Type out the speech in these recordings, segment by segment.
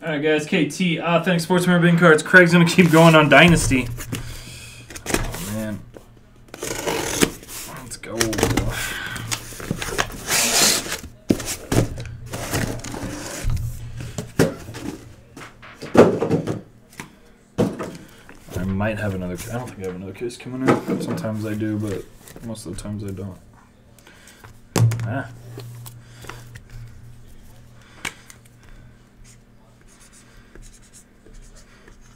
All right, guys. KT Authentic Sports Memorabilia cards. Craig's gonna keep going on Dynasty. Oh man, let's go. I might have another. I don't think I have another case coming in. Sometimes I do, but most of the times I don't. Ah.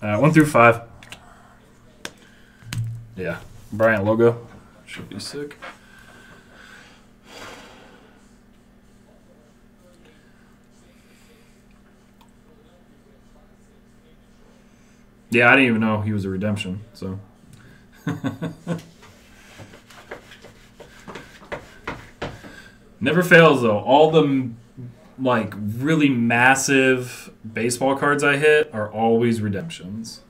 Uh, one through five. Yeah, Bryant logo should be sick. Yeah, I didn't even know he was a redemption. So. Never fails though. All the like really massive baseball cards I hit are always redemptions.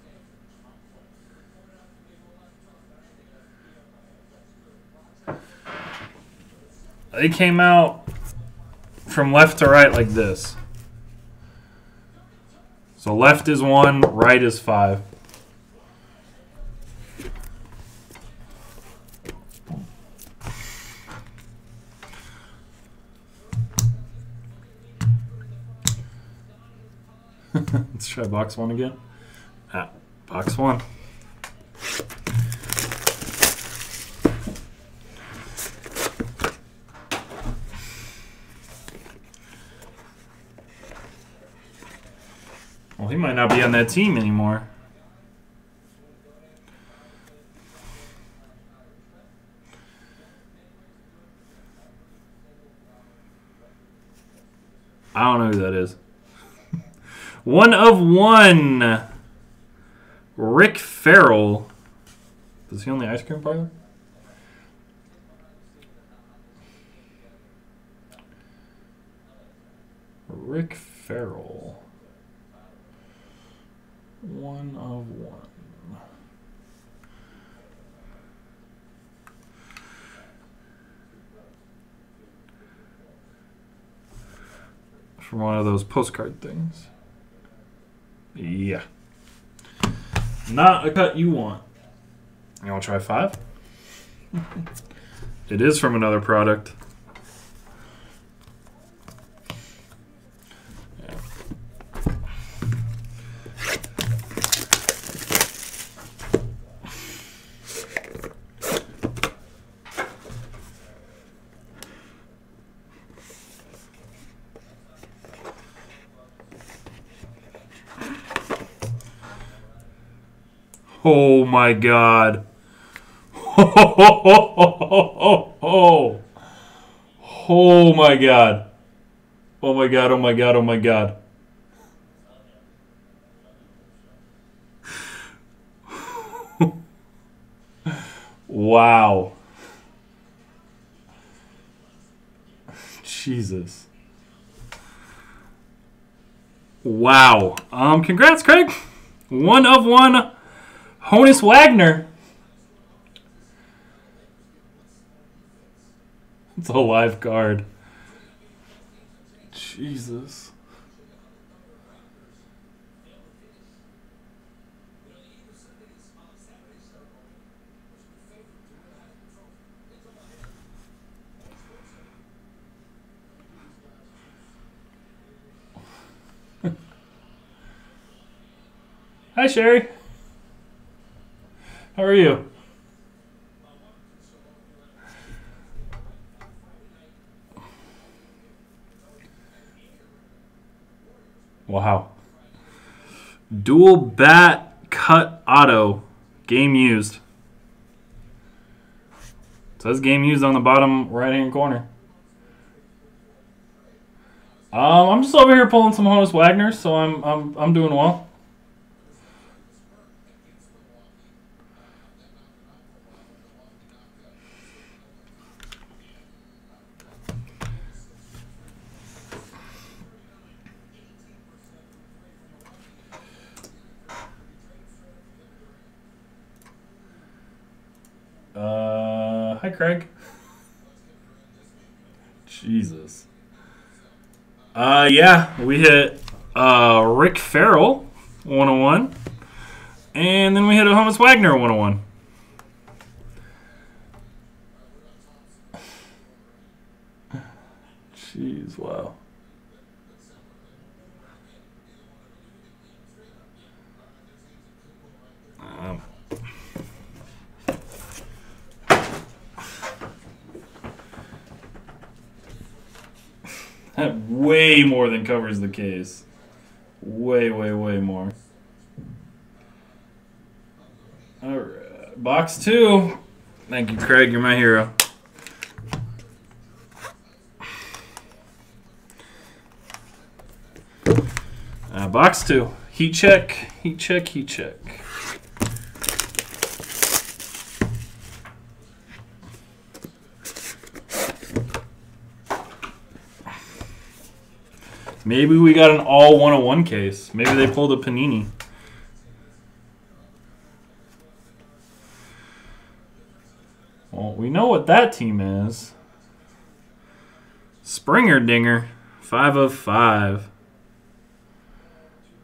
They came out from left to right like this. So left is one, right is five. Try box one again. Ah, box one. Well, he might not be on that team anymore. I don't know who that is. One of one. Rick Ferrell. Is he on the ice cream parlor? Rick Ferrell. One of one. From one of those postcard things. Yeah. Not a cut you want. You want to try five? it is from another product. Oh my god. Oh, my god. Oh my god, oh my god, oh my god. wow. Jesus. Wow. Um congrats, Craig. One of one Honus Wagner. It's a live card. Jesus. Hi, Sherry. How are you? Wow. Dual bat cut auto. Game used. says game used on the bottom right hand corner. Um, I'm just over here pulling some Honus Wagner, so I'm I'm I'm doing well. Hi, Craig. Jesus. Uh, yeah, we hit Uh, Rick Ferrell, 101. And then we hit a Honus Wagner, 101. Jeez, wow. Um, that way more than covers the case. Way, way, way more. All right, box two. Thank you, Craig. You're my hero. Uh, box two. Heat check, heat check, heat check. Maybe we got an all 101 case. Maybe they pulled a Panini. Well, we know what that team is. Springer Dinger, 5 of 5.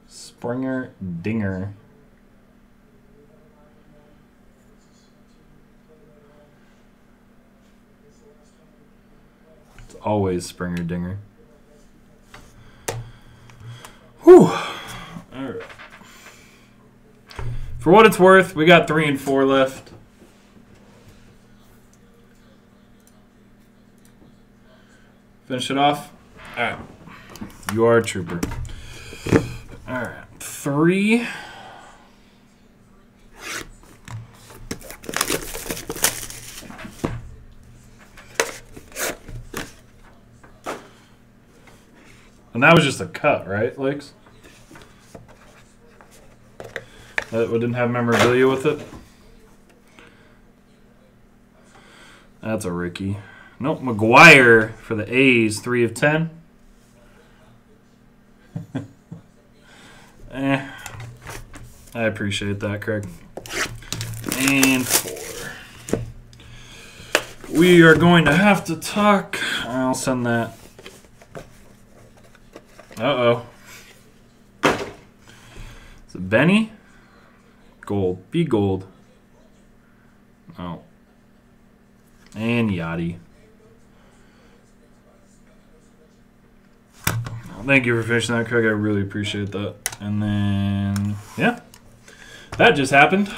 Springer Dinger. It's always Springer Dinger. Whew. All right. For what it's worth, we got three and four left. Finish it off. All right. You are a trooper. All right. Three. And that was just a cut, right, Lakes? That didn't have memorabilia with it. That's a Ricky. Nope, McGwire for the A's, three of ten. eh, I appreciate that, Craig. And four. We are going to have to talk. I'll send that. Uh oh. Is it Benny? Gold. Be gold. Oh. And Yachty. Thank you for finishing that, Craig. I really appreciate that. And then, yeah, that just happened.